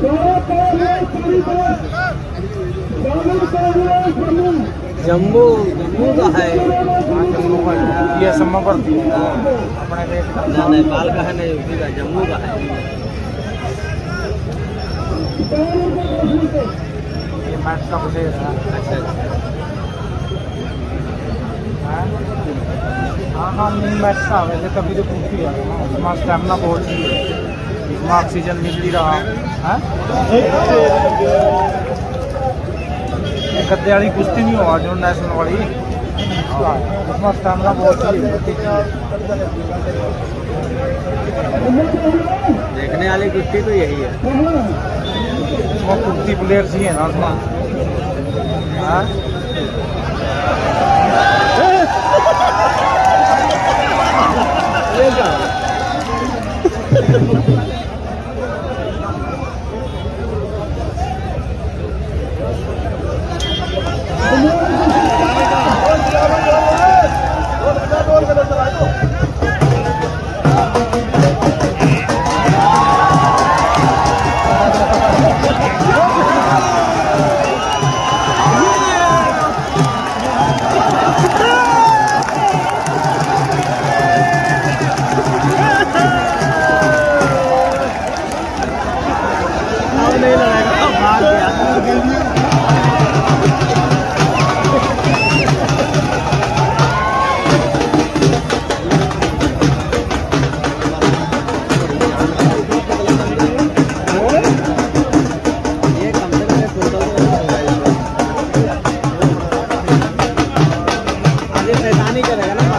जम्मू जम्मू का है। ये सम्मा पर अपने नेपाल का है नहीं उसी का जम्मू का है। ये मैच का प्रदेश है। अच्छा अच्छा। हाँ? हाँ, हाँ मैच का वैसे कभी तो पूछती है। हाँ, स्टेमिना बहुत ऑक्सीजन मिल मिलती रहा। हाँ? हाँ, है? कत्ते वाली कुश्ती नहीं हो जो नेशनल वाली उसमें स्टैमिना बहुत देखने वाली कुश्ती तो यही है। उसमें कुश्ती प्लेयर ही है ना उसमें ये शैतानी करेगा ना।